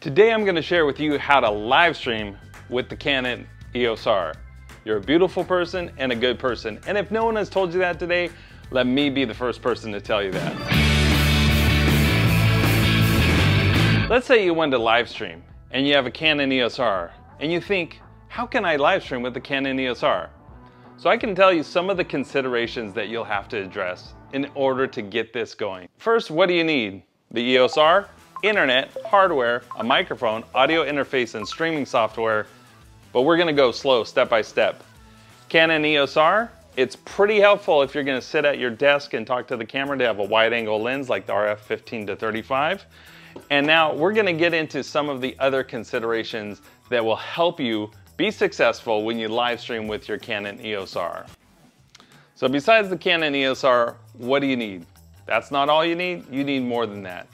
Today I'm gonna share with you how to live stream with the Canon EOS R. You're a beautiful person and a good person. And if no one has told you that today, let me be the first person to tell you that. Let's say you want to live stream and you have a Canon EOS R and you think, how can I live stream with the Canon EOS R? So I can tell you some of the considerations that you'll have to address in order to get this going. First, what do you need? The EOS R, internet, hardware, a microphone, audio interface, and streaming software, but we're gonna go slow, step by step. Canon EOS R, it's pretty helpful if you're gonna sit at your desk and talk to the camera to have a wide angle lens like the RF 15 to 35. And now we're gonna get into some of the other considerations that will help you be successful when you live stream with your Canon EOS R. So besides the Canon EOS R, what do you need? That's not all you need, you need more than that.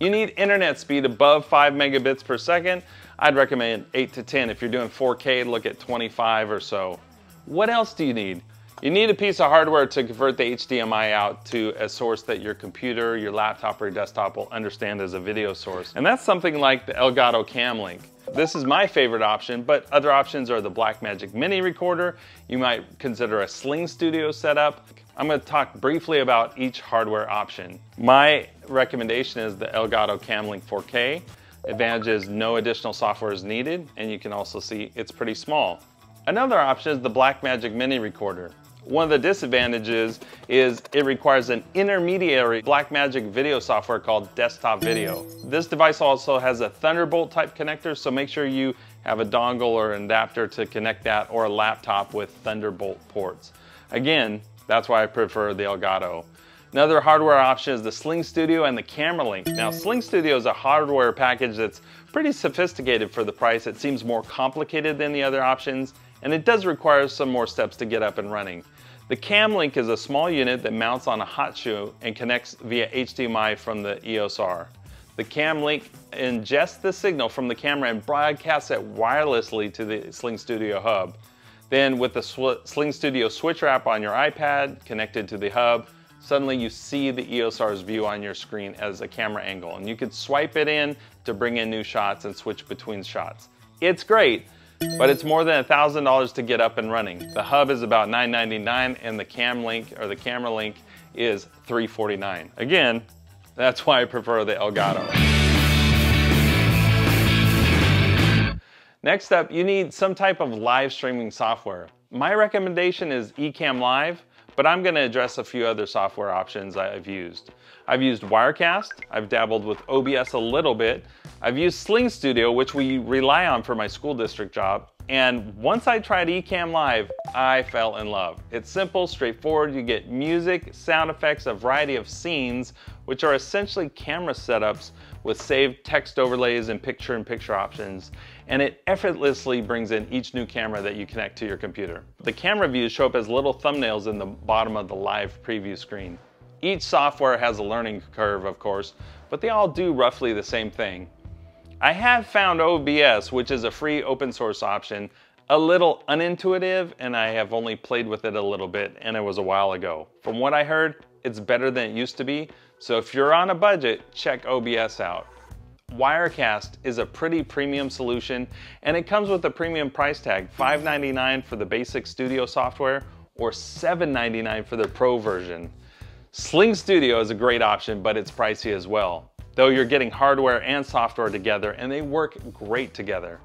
You need internet speed above 5 megabits per second. I'd recommend 8 to 10. If you're doing 4K, look at 25 or so. What else do you need? You need a piece of hardware to convert the HDMI out to a source that your computer, your laptop, or your desktop will understand as a video source. And that's something like the Elgato Camlink. This is my favorite option, but other options are the Blackmagic Mini Recorder. You might consider a Sling Studio setup. I'm gonna talk briefly about each hardware option. My recommendation is the Elgato Camlink 4K. Advantage is no additional software is needed, and you can also see it's pretty small. Another option is the Blackmagic Mini Recorder. One of the disadvantages is it requires an intermediary Blackmagic video software called Desktop Video. This device also has a Thunderbolt type connector, so make sure you have a dongle or an adapter to connect that or a laptop with Thunderbolt ports. Again, that's why I prefer the Elgato. Another hardware option is the Sling Studio and the Camera Link. Now, Sling Studio is a hardware package that's pretty sophisticated for the price. It seems more complicated than the other options, and it does require some more steps to get up and running. The Cam Link is a small unit that mounts on a hot shoe and connects via HDMI from the EOS R. The Cam Link ingests the signal from the camera and broadcasts it wirelessly to the Sling Studio hub. Then with the Sling Studio Switcher app on your iPad connected to the hub, suddenly you see the EOS R's view on your screen as a camera angle. And you could swipe it in to bring in new shots and switch between shots. It's great, but it's more than $1,000 to get up and running. The hub is about 999 and the cam link or the camera link is 349. Again, that's why I prefer the Elgato. Next up, you need some type of live streaming software. My recommendation is Ecamm Live, but I'm gonna address a few other software options I've used. I've used Wirecast, I've dabbled with OBS a little bit, I've used Sling Studio, which we rely on for my school district job, and once I tried Ecamm Live, I fell in love. It's simple, straightforward, you get music, sound effects, a variety of scenes, which are essentially camera setups with saved text overlays and picture-in-picture -picture options, and it effortlessly brings in each new camera that you connect to your computer. The camera views show up as little thumbnails in the bottom of the live preview screen. Each software has a learning curve, of course, but they all do roughly the same thing. I have found OBS, which is a free open source option, a little unintuitive and I have only played with it a little bit and it was a while ago. From what I heard, it's better than it used to be, so if you're on a budget, check OBS out. Wirecast is a pretty premium solution and it comes with a premium price tag, $5.99 for the basic studio software or $7.99 for the pro version. Sling Studio is a great option, but it's pricey as well, though you're getting hardware and software together and they work great together.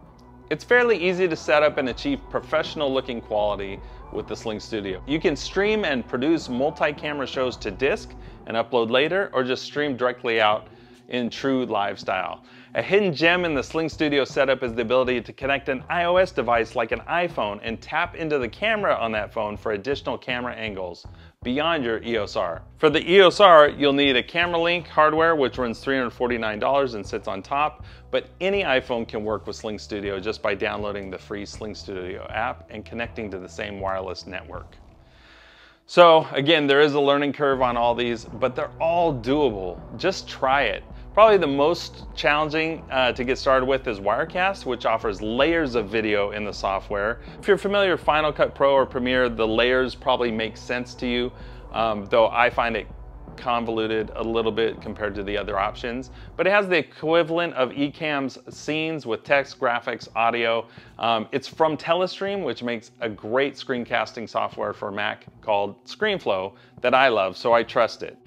It's fairly easy to set up and achieve professional looking quality with the Sling Studio. You can stream and produce multi-camera shows to disk and upload later or just stream directly out in true live style. A hidden gem in the Sling Studio setup is the ability to connect an iOS device like an iPhone and tap into the camera on that phone for additional camera angles beyond your EOS R. For the EOS R, you'll need a camera link hardware which runs $349 and sits on top, but any iPhone can work with Sling Studio just by downloading the free Sling Studio app and connecting to the same wireless network. So again, there is a learning curve on all these, but they're all doable. Just try it. Probably the most challenging uh, to get started with is Wirecast, which offers layers of video in the software. If you're familiar with Final Cut Pro or Premiere, the layers probably make sense to you, um, though I find it convoluted a little bit compared to the other options, but it has the equivalent of Ecamm's scenes with text, graphics, audio. Um, it's from Telestream, which makes a great screencasting software for Mac called ScreenFlow that I love, so I trust it.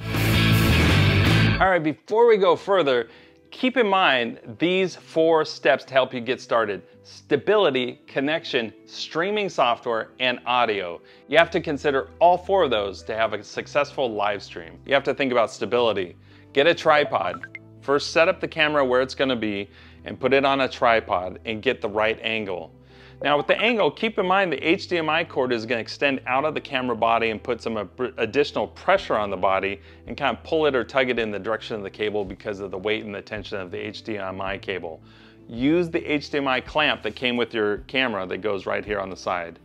All right, before we go further, keep in mind these four steps to help you get started. Stability, connection, streaming software, and audio. You have to consider all four of those to have a successful live stream. You have to think about stability. Get a tripod. First set up the camera where it's gonna be and put it on a tripod and get the right angle. Now with the angle, keep in mind the HDMI cord is going to extend out of the camera body and put some additional pressure on the body and kind of pull it or tug it in the direction of the cable because of the weight and the tension of the HDMI cable. Use the HDMI clamp that came with your camera that goes right here on the side.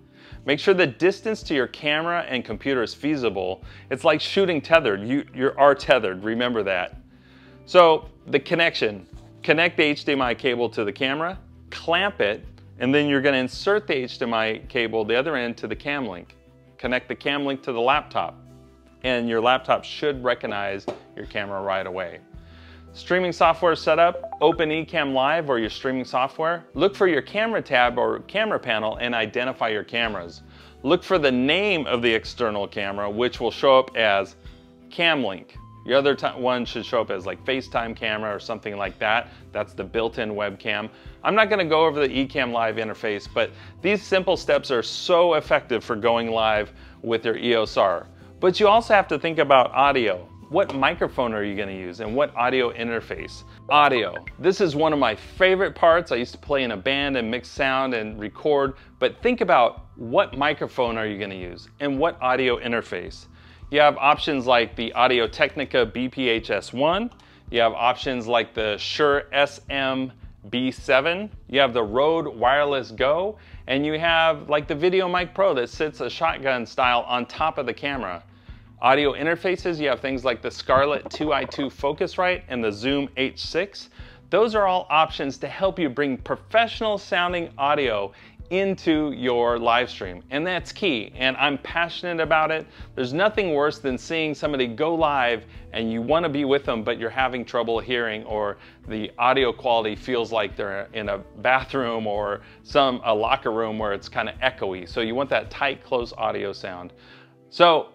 Make sure the distance to your camera and computer is feasible. It's like shooting tethered. You, you are tethered, remember that. So the connection, connect the HDMI cable to the camera, clamp it and then you're going to insert the HDMI cable, the other end, to the cam link. Connect the cam link to the laptop, and your laptop should recognize your camera right away. Streaming software setup, open Ecamm Live or your streaming software. Look for your camera tab or camera panel and identify your cameras. Look for the name of the external camera, which will show up as CamLink. Your other one should show up as like FaceTime camera or something like that. That's the built-in webcam. I'm not gonna go over the Ecamm Live interface, but these simple steps are so effective for going live with your EOS R. But you also have to think about audio. What microphone are you gonna use and what audio interface? Audio. This is one of my favorite parts. I used to play in a band and mix sound and record, but think about what microphone are you gonna use and what audio interface. You have options like the Audio Technica BPHS1. You have options like the Shure SM-B7. You have the Rode Wireless Go. And you have like the VideoMic Pro that sits a shotgun style on top of the camera. Audio interfaces, you have things like the Scarlett 2i2 Focusrite and the Zoom H6. Those are all options to help you bring professional sounding audio into your live stream. And that's key. And I'm passionate about it. There's nothing worse than seeing somebody go live and you want to be with them, but you're having trouble hearing or the audio quality feels like they're in a bathroom or some a locker room where it's kind of echoey. So you want that tight, close audio sound. So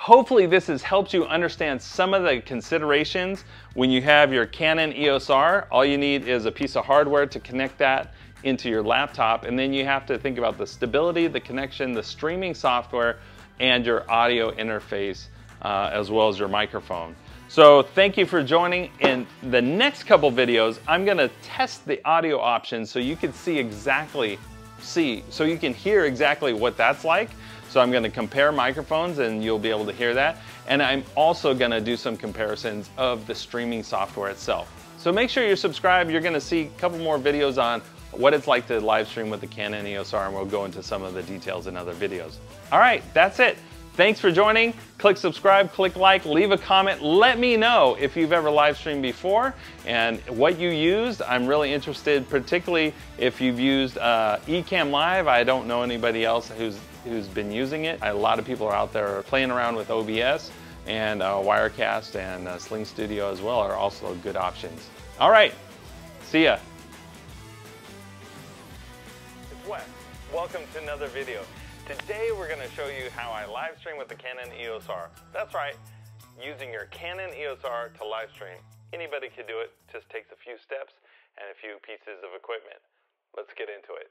Hopefully this has helped you understand some of the considerations when you have your Canon EOS R. All you need is a piece of hardware to connect that into your laptop. And then you have to think about the stability, the connection, the streaming software, and your audio interface, uh, as well as your microphone. So thank you for joining. In the next couple videos, I'm gonna test the audio options so you can see exactly, see, so you can hear exactly what that's like. So I'm gonna compare microphones and you'll be able to hear that. And I'm also gonna do some comparisons of the streaming software itself. So make sure you're subscribed. You're gonna see a couple more videos on what it's like to live stream with the Canon EOS R, and we'll go into some of the details in other videos. All right, that's it. Thanks for joining. Click subscribe, click like, leave a comment. Let me know if you've ever live streamed before and what you used. I'm really interested, particularly if you've used uh, Ecamm Live. I don't know anybody else who's, who's been using it. A lot of people are out there playing around with OBS and uh, Wirecast and uh, Sling Studio as well are also good options. All right, see ya. Welcome to another video. Today we're going to show you how I live stream with the Canon EOS R. That's right, using your Canon EOS R to live stream. Anybody can do it, just takes a few steps and a few pieces of equipment. Let's get into it.